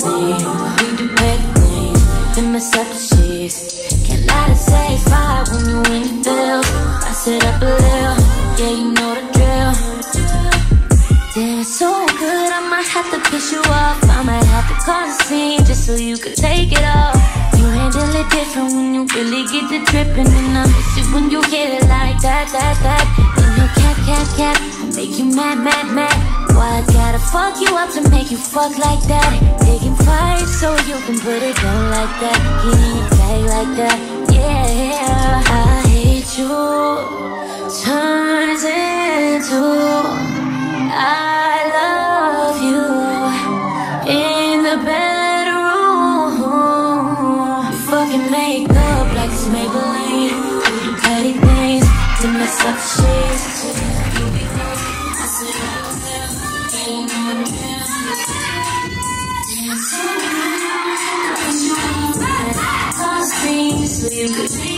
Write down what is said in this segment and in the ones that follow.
clean. We do big things, up the sheets. Can't lie to say fire when you in the field. I sit up a little, yeah, you know the drill. Damn, it's so good, I might have to piss you off. I might have to cause a scene just so you could take it off. You handle it different when you really get the dripping, and I miss it when you get it like that, that, that. In your cap, cap, cap, make you mad, mad, mad. Why I gotta fuck you up to make you fuck like that? Fight so you can put it down like that. In your bag like that, yeah. I hate you, turns into I love you in the bedroom. We fucking make up like it's Maybelline. Do petty things to mess up shit. You be close, I sit up there, getting so you could take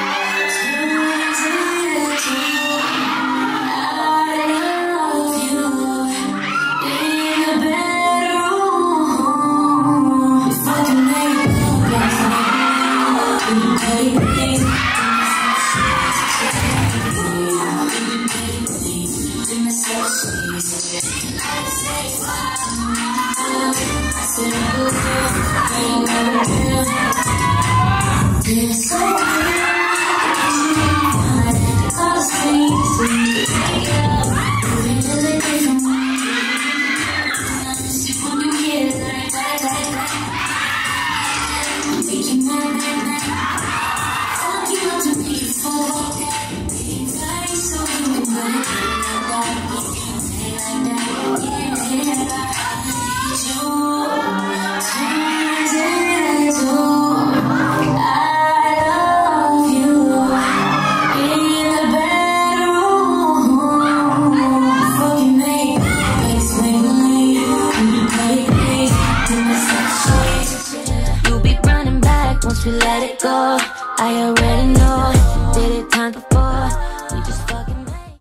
be running once we let it go. I already know. Did it times before.